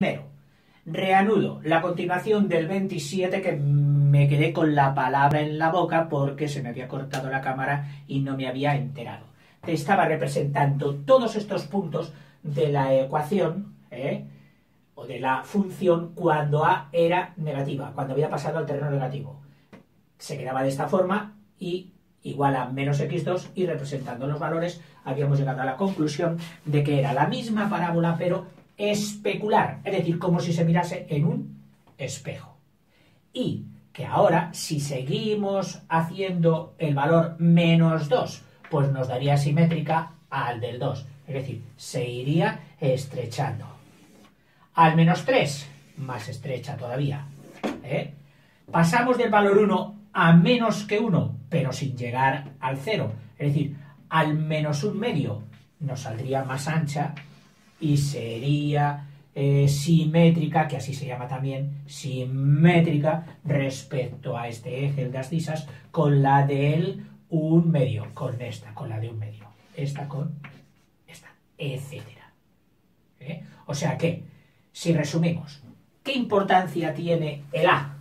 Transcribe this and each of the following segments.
Primero, reanudo la continuación del 27 que me quedé con la palabra en la boca porque se me había cortado la cámara y no me había enterado. Te estaba representando todos estos puntos de la ecuación ¿eh? o de la función cuando a era negativa, cuando había pasado al terreno negativo. Se quedaba de esta forma y igual a menos x2 y representando los valores habíamos llegado a la conclusión de que era la misma parábola pero especular, es decir, como si se mirase en un espejo. Y que ahora, si seguimos haciendo el valor menos 2, pues nos daría simétrica al del 2, es decir, se iría estrechando. Al menos 3, más estrecha todavía. ¿eh? Pasamos del valor 1 a menos que 1, pero sin llegar al 0, es decir, al menos un medio nos saldría más ancha y sería eh, simétrica, que así se llama también, simétrica respecto a este eje, el de las con la del un medio, con esta, con la de un medio, esta con esta, etcétera. ¿Eh? O sea que, si resumimos, ¿qué importancia tiene el A?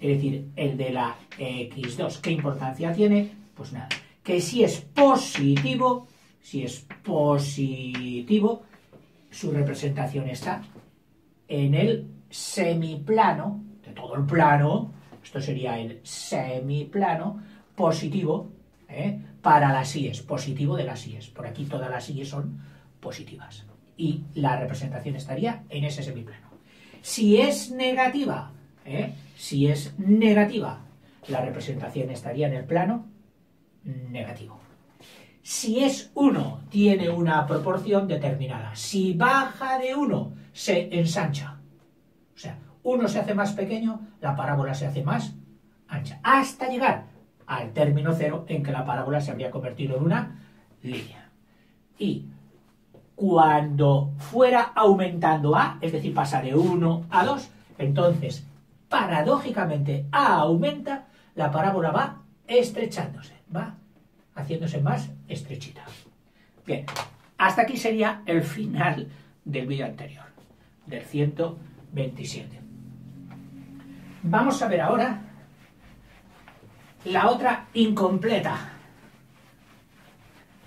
Es decir, el de la X2, ¿qué importancia tiene? Pues nada, que si es positivo, si es positivo, su representación está en el semiplano, de todo el plano, esto sería el semiplano positivo, ¿eh? para las IES, positivo de las IES. Por aquí todas las IES son positivas. Y la representación estaría en ese semiplano. Si es negativa, ¿eh? si es negativa, la representación estaría en el plano negativo. Si es 1, tiene una proporción determinada. Si baja de 1, se ensancha. O sea, 1 se hace más pequeño, la parábola se hace más ancha. Hasta llegar al término cero en que la parábola se habría convertido en una línea. Y cuando fuera aumentando A, es decir, pasa de 1 a 2, entonces, paradójicamente, A aumenta, la parábola va estrechándose, va haciéndose más estrechita. Bien, hasta aquí sería el final del vídeo anterior, del 127. Vamos a ver ahora la otra incompleta.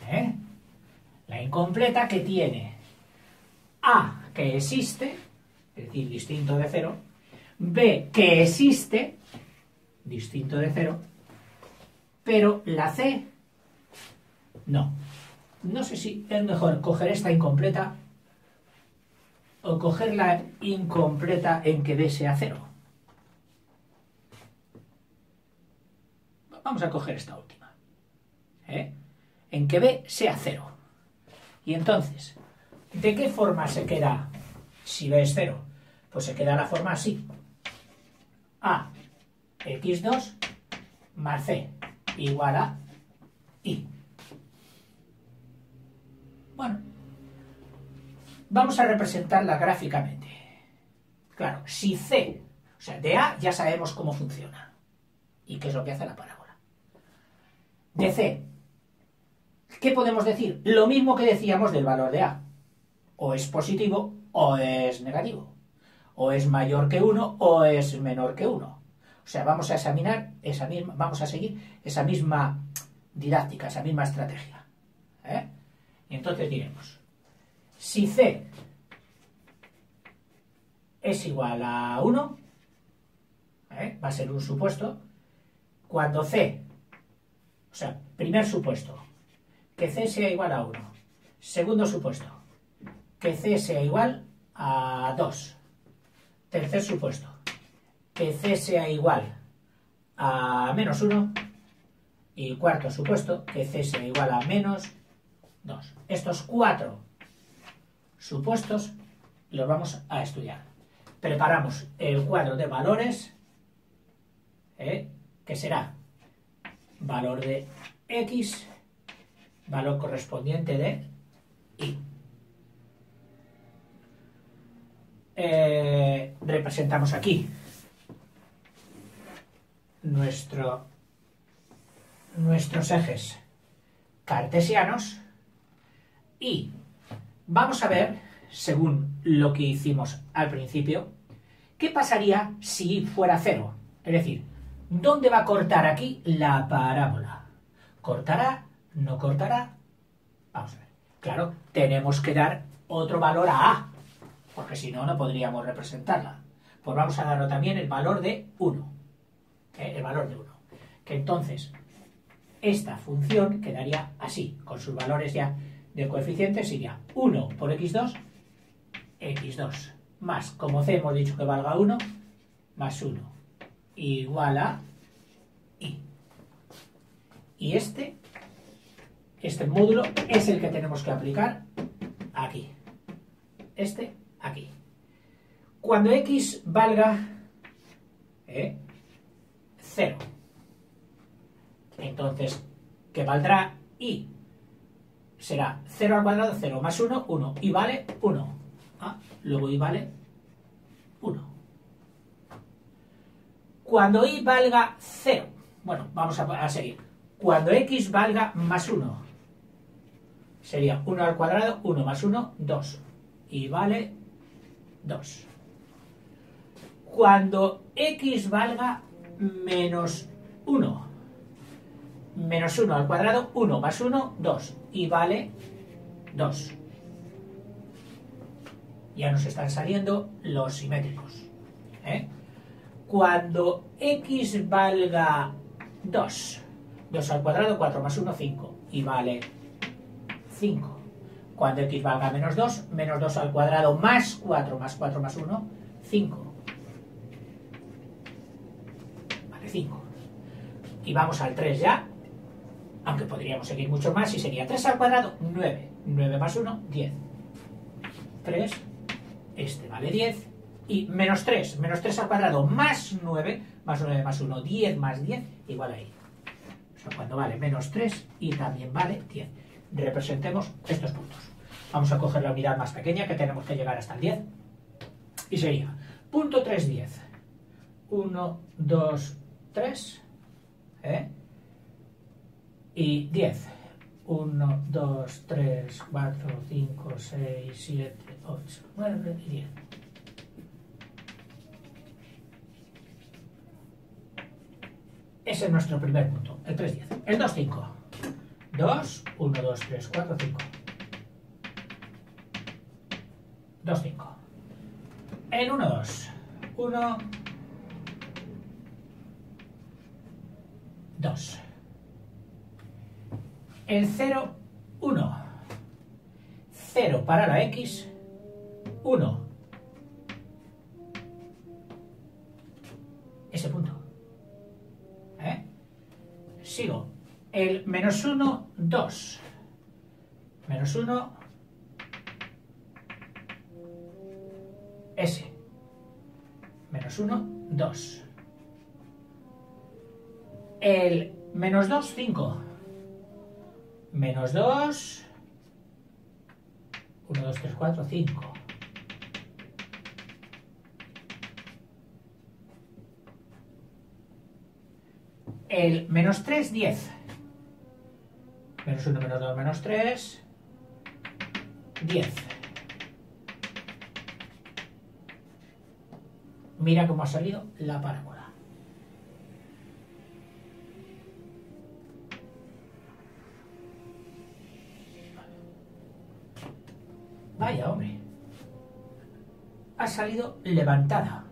¿Eh? La incompleta que tiene A, que existe, es decir, distinto de cero, B, que existe, distinto de cero, pero la C no. No sé si es mejor coger esta incompleta o coger la incompleta en que B sea cero. Vamos a coger esta última. ¿eh? En que B sea cero. Y entonces, ¿de qué forma se queda si B es cero? Pues se queda la forma así. A, x2 más c igual a i. Bueno, vamos a representarla gráficamente. Claro, si C, o sea, de A ya sabemos cómo funciona y qué es lo que hace la parábola. De C, ¿qué podemos decir? Lo mismo que decíamos del valor de A. O es positivo o es negativo. O es mayor que 1 o es menor que 1. O sea, vamos a examinar esa misma, vamos a seguir esa misma didáctica, esa misma estrategia. ¿eh? Y entonces diremos, si C es igual a 1, ¿eh? va a ser un supuesto, cuando C, o sea, primer supuesto, que C sea igual a 1, segundo supuesto, que C sea igual a 2, tercer supuesto, que C sea igual a menos 1, y cuarto supuesto, que C sea igual a menos 2. Estos cuatro supuestos los vamos a estudiar. Preparamos el cuadro de valores, ¿eh? que será valor de x, valor correspondiente de y. Eh, representamos aquí nuestro, nuestros ejes cartesianos y vamos a ver, según lo que hicimos al principio. ¿Qué pasaría si fuera cero? Es decir, ¿dónde va a cortar aquí la parábola? ¿Cortará? ¿No cortará? Vamos a ver. Claro, tenemos que dar otro valor a A, porque si no, no podríamos representarla. Pues vamos a darlo también el valor de 1. ¿eh? El valor de 1. Que entonces, esta función quedaría así, con sus valores ya del coeficiente, sería 1 por x2, x2, más, como c hemos dicho que valga 1, más 1, igual a i. Y este, este módulo es el que tenemos que aplicar aquí. Este, aquí. Cuando x valga 0, ¿eh? entonces, ¿qué valdrá i? Será 0 al cuadrado, 0 más 1, 1. Y vale 1. Ah, luego i vale 1. Cuando i valga 0, bueno, vamos a, a seguir. Cuando x valga más 1, sería 1 al cuadrado, 1 más 1, 2. Y vale 2. Cuando x valga menos 1, menos 1 al cuadrado, 1 más 1, 2. Y vale 2. Ya nos están saliendo los simétricos. ¿eh? Cuando x valga 2, 2 al cuadrado, 4 más 1, 5. Y vale 5. Cuando x valga menos 2, menos 2 al cuadrado más 4 más 4 más 1, 5. Vale 5. Y vamos al 3 ya, aunque podríamos seguir mucho más, y sería 3 al cuadrado, 9. 9 más 1, 10. 3, este vale 10, y menos 3, menos 3 al cuadrado más 9, más 9 más 1, 10 más 10, igual ahí. O sea, cuando vale menos 3 y también vale 10. Representemos estos puntos. Vamos a coger la unidad más pequeña, que tenemos que llegar hasta el 10. Y sería punto 3, 10. 1, 2, 3. ¿eh? Y 10. 1, 2, 3, 4, 5, 6, 7, 8, 9 y 10. Ese es nuestro primer punto, el 3, 10. El 2, 5. 2, 1, 2, 3, 4, 5. 2, 5. El 1, 2. 1, 2. El 0, 1. 0 para la x, 1. Ese punto. ¿Eh? Sigo. El menos 1, 2. Menos 1, S. Menos 1, 2. El menos 2, 5 menos 2, 1, 2, 3, 4, 5. El menos 3, 10. Menos 1, menos 2, menos 3, 10. Mira cómo ha salido la parábola. Salido levantada.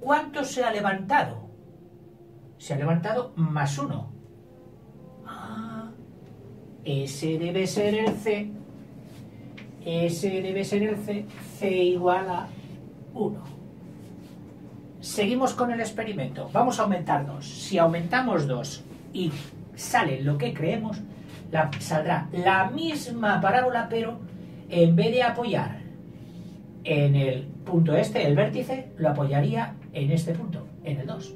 ¿Cuánto se ha levantado? Se ha levantado más uno. Ah, ese debe ser el C. Ese debe ser el C. C igual a 1. Seguimos con el experimento. Vamos a aumentar 2. Si aumentamos 2 y sale lo que creemos, la, saldrá la misma parábola, pero en vez de apoyar en el punto este, el vértice, lo apoyaría en este punto, en el 2.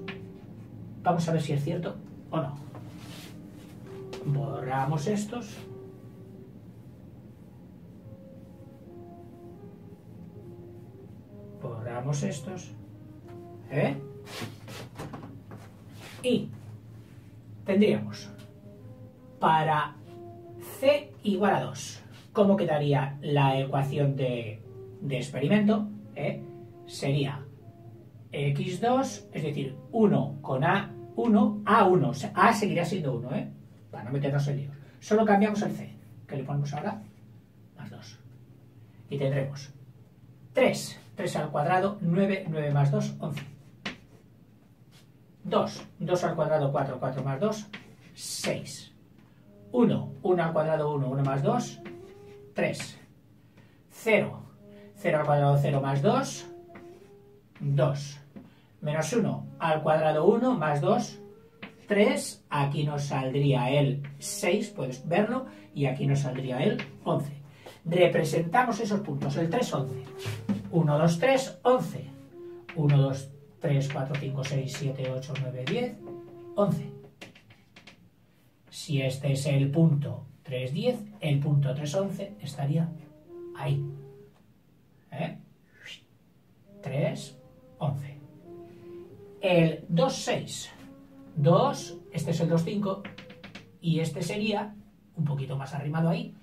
Vamos a ver si es cierto o no. Borramos estos. Borramos estos. ¿Eh? Y tendríamos para C igual a 2 ¿Cómo quedaría la ecuación de, de experimento ¿eh? sería x2, es decir, 1 con A1, A1, o sea, A seguirá siendo 1, ¿eh? para no meternos en lío. Solo cambiamos el C, que le ponemos ahora más 2. Y tendremos 3, 3 al cuadrado, 9, 9 más 2, 11. 2, 2 al cuadrado, 4, 4 más 2, 6. 1, 1 al cuadrado, 1, 1 más 2, 3. 0, 0 al cuadrado, 0 más 2, 2. Menos 1 al cuadrado, 1 más 2, 3. Aquí nos saldría el 6, puedes verlo, y aquí nos saldría el 11. Representamos esos puntos, el 3, 11. 1, 2, 3, 11. 1, 2, 3, 4, 5, 6, 7, 8, 9, 10, 11. Si este es el punto 3, 10, el punto 3, 11 estaría ahí. ¿Eh? 3, 11. El 2, 6. 2, este es el 2, 5, y este sería, un poquito más arrimado ahí,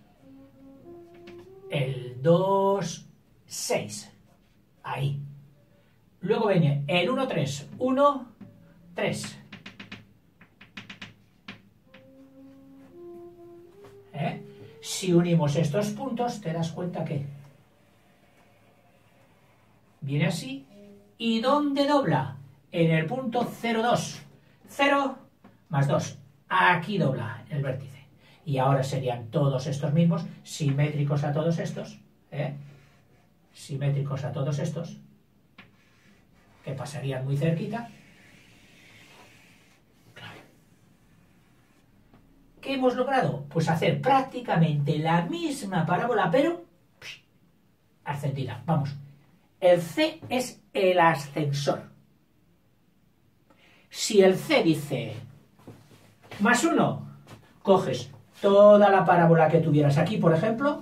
el 2, 6. Ahí. Luego viene el 1, 3. 1, 3. ¿Eh? Si unimos estos puntos, te das cuenta que viene así. ¿Y dónde dobla? En el punto 0, 2. 0 más 2. Aquí dobla el vértice. Y ahora serían todos estos mismos, simétricos a todos estos. ¿eh? Simétricos a todos estos que pasarían muy cerquita. ¿Qué hemos logrado? Pues hacer prácticamente la misma parábola, pero ascendida. Vamos, el C es el ascensor. Si el C dice más uno, coges toda la parábola que tuvieras aquí, por ejemplo,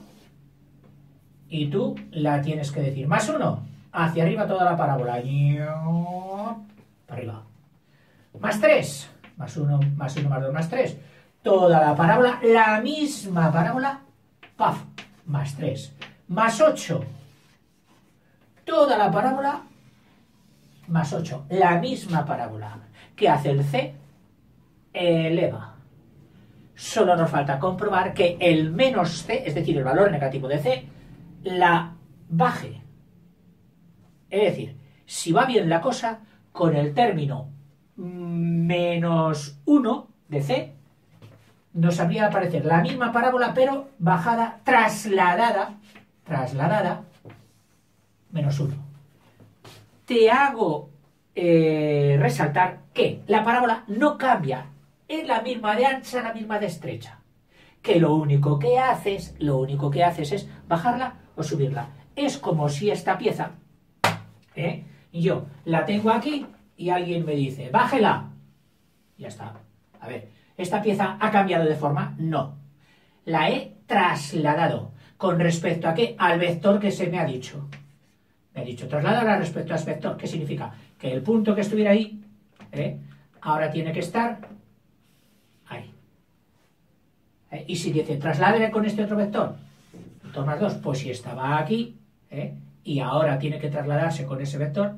y tú la tienes que decir más uno, hacia arriba toda la parábola. Para arriba. Más 3. Más 1, más 1, más 2, más 3. Toda la parábola, la misma parábola. Paf. Más 3. Más 8. Toda la parábola. Más 8. La misma parábola. ¿Qué hace el C? Eleva. Solo nos falta comprobar que el menos C, es decir, el valor negativo de C, la baje es decir, si va bien la cosa, con el término menos 1 de C, nos habría de aparecer la misma parábola, pero bajada, trasladada, trasladada, menos 1. Te hago eh, resaltar que la parábola no cambia, es la misma de ancha, la misma de estrecha. Que lo único que haces, lo único que haces es bajarla o subirla. Es como si esta pieza ¿eh? Yo la tengo aquí y alguien me dice, bájela. Ya está. A ver, ¿esta pieza ha cambiado de forma? No. La he trasladado. ¿Con respecto a qué? Al vector que se me ha dicho. Ha dicho trasladarla respecto a ese vector. ¿Qué significa? Que el punto que estuviera ahí, ¿eh? ahora tiene que estar ahí. ¿Eh? Y si dice, trasládele con este otro vector, vector más 2, pues si estaba aquí, ¿eh? y ahora tiene que trasladarse con ese vector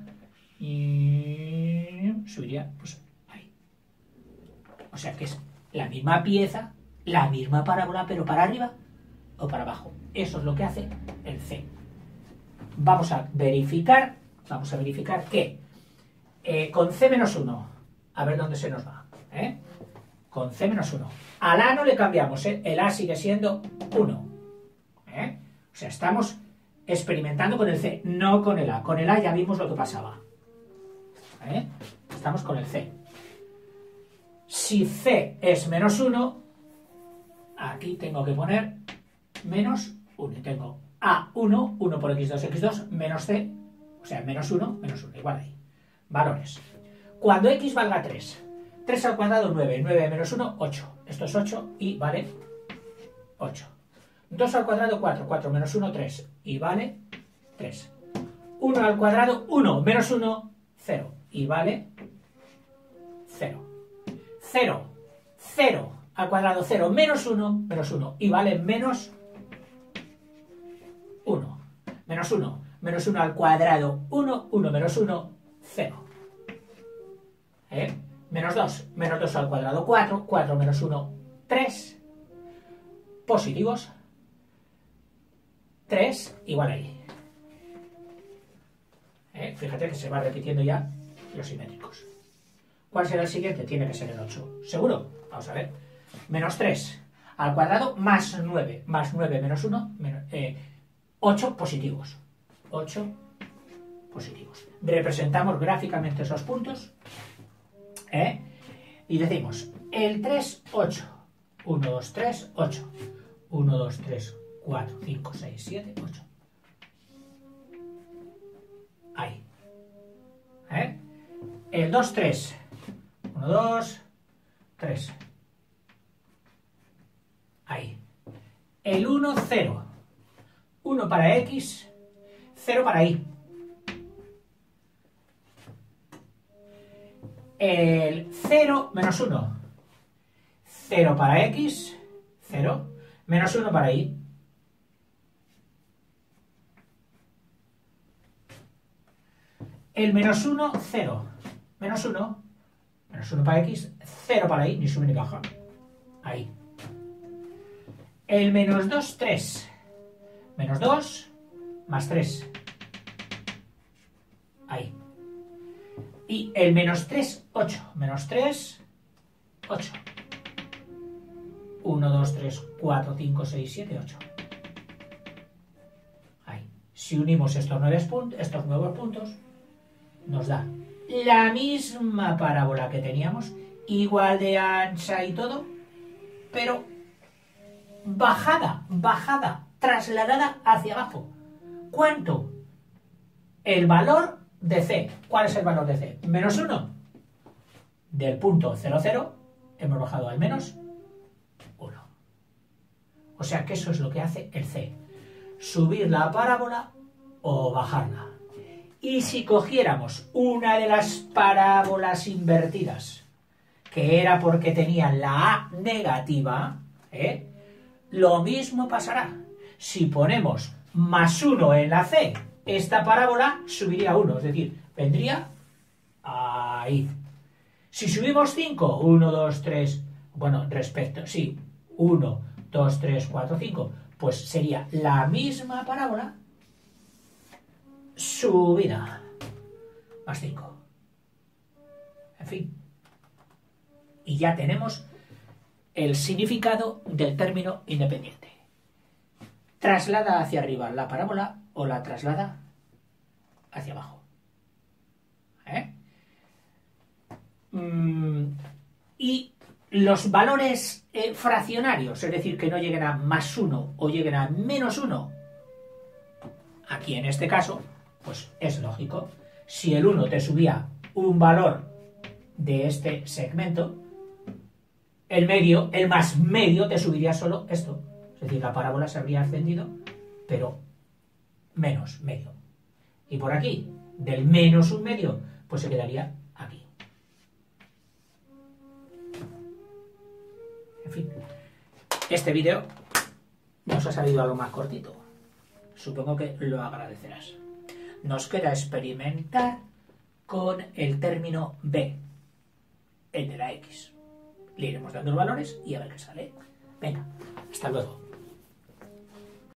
subiría pues ahí. O sea que es la misma pieza, la misma parábola, pero para arriba o para abajo. Eso es lo que hace el C. Vamos a verificar, vamos a verificar que eh, con C menos 1, a ver dónde se nos va. ¿eh? Con C menos 1. Al A no le cambiamos, ¿eh? el A sigue siendo 1. O sea, estamos experimentando con el C, no con el A. Con el A ya vimos lo que pasaba. ¿Eh? Estamos con el C. Si C es menos 1, aquí tengo que poner menos 1. Y tengo A1, 1 por x2, x2, menos C, o sea, menos 1, menos 1, igual ahí. Valores. Cuando x valga 3, 3 al cuadrado 9, 9 menos 1, 8. Esto es 8 y vale 8. 2 al cuadrado, 4. 4 menos 1, 3. Y vale 3. 1 al cuadrado, 1. Menos 1, 0. Y vale 0. 0. 0 al cuadrado, 0. Menos 1, menos 1. Y vale menos 1. Menos 1. menos 1 al cuadrado, 1, 1 menos 1, 0. ¿Eh? Menos 2, menos 2 al cuadrado, 4, 4 menos 1, 3. Positivos, 3 igual ahí. ¿Eh? Fíjate que se va repitiendo ya los simétricos. ¿Cuál será el siguiente? Tiene que ser el 8. ¿Seguro? Vamos a ver. Menos 3 al cuadrado más 9. Más 9 menos 1, menos, eh, 8 positivos. 8 positivos. Representamos gráficamente esos puntos. ¿eh? Y decimos, el 3, 8. 1, 2, 3, 8. 1, 2, 3, 4, 5, 6, 7, 8. Ahí. ¿Eh? El 2, 3. 1, 2, 3. Ahí. El 1, 0. 1 para X, 0 para Y. El 0 menos 1. 0 para X, 0. Menos 1 para Y. El menos 1, 0. Menos 1. Menos 1 para X, 0 para Y, ni sube ni baja. Ahí. El menos 2, 3. Menos 2, más 3. Ahí. Y el menos 3, 8. Menos 3, 8. 1, 2, 3, 4, 5, 6, 7, 8. Ahí. Si unimos estos, nueve puntos, estos nuevos puntos, nos da la misma parábola que teníamos, igual de ancha y todo, pero bajada, bajada, trasladada hacia abajo. ¿Cuánto? El valor de C. ¿Cuál es el valor de C? Menos 1. Del punto 0, 0 hemos bajado al menos 1. O sea que eso es lo que hace el C. Subir la parábola o bajarla. Y si cogiéramos una de las parábolas invertidas, que era porque tenían la A negativa, ¿eh? lo mismo pasará. Si ponemos más 1 en la C, esta parábola subiría 1, es decir, vendría ahí. Si subimos 5, 1, 2, 3, bueno, respecto, sí, 1, 2, 3, 4, 5, pues sería la misma parábola subida más 5. En fin. Y ya tenemos el significado del término independiente. Traslada hacia arriba la parábola o la traslada hacia abajo. ¿Eh? Mm, y los valores eh, fraccionarios, es decir, que no lleguen a más 1 o lleguen a menos 1, aquí en este caso, pues es lógico. Si el 1 te subía un valor de este segmento, el medio, el más medio, te subiría solo esto. Es decir, la parábola se habría ascendido, pero menos medio. Y por aquí, del menos un medio, pues se quedaría aquí. En fin, este vídeo nos ha salido algo más cortito. Supongo que lo agradecerás. Nos queda experimentar con el término B, el de la X. Le iremos dando valores y a ver qué sale. Venga, hasta luego.